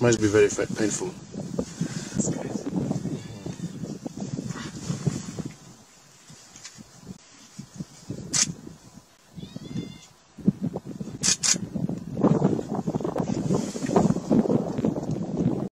Must be very painful.